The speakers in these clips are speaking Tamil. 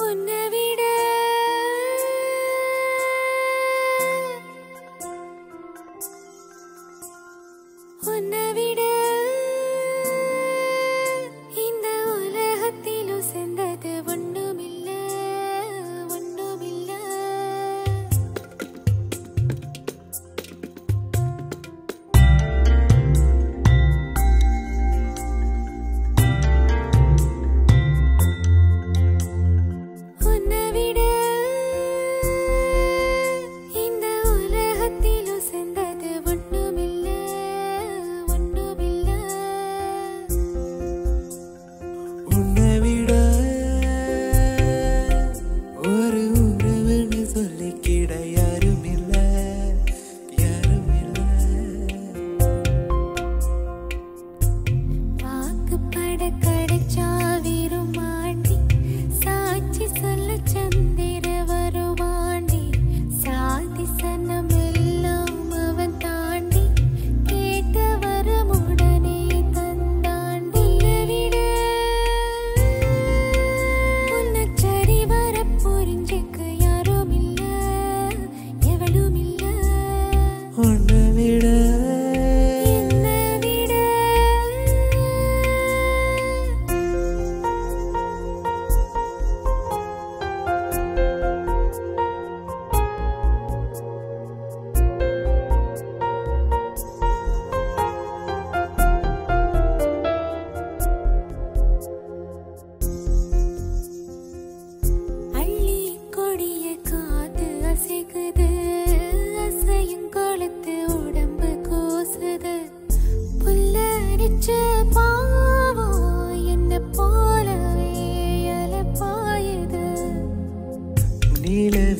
உன்னவி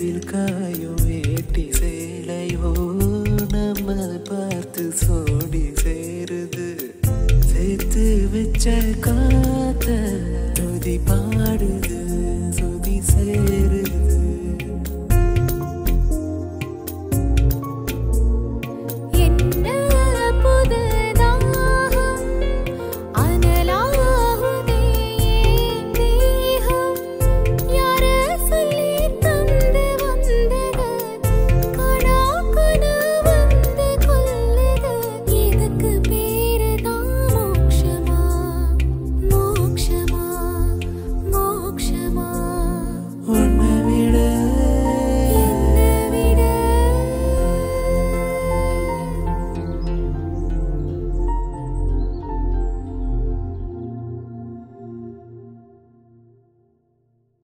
நிலவில் காயும் வேட்டி சேலையோ நம்ம பார்த்து சோடி சேருது. சேர்த்து வச்ச காத்த